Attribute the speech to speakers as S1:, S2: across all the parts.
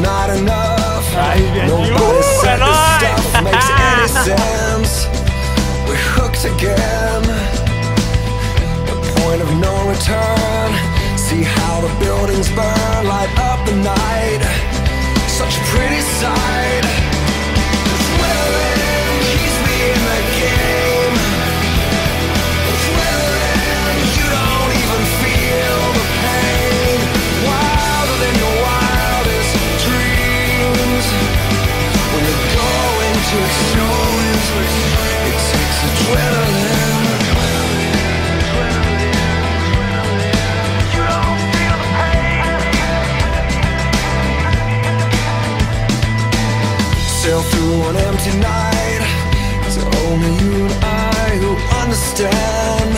S1: not enough. Nobody said this stuff makes any sense. We're hooked again. The point of no return. See how the buildings burn, light up the night. Through an empty night. It's only you and I who understand.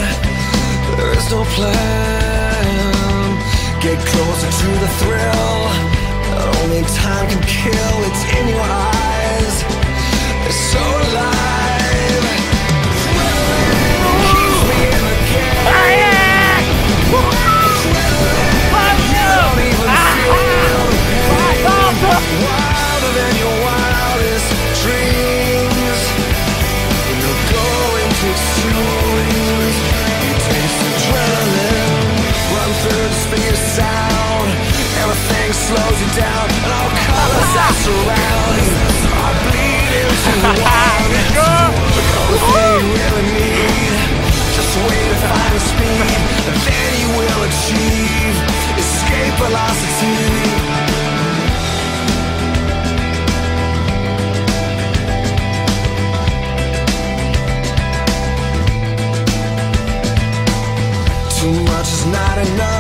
S1: There is no plan. Get closer to the thrill. That only time can kill. It's in your eyes. Slows you down, and all colors that surround you are bleeding to one. The thing you really need, just wait to find the speed, and then you will achieve escape velocity. Too much is not enough.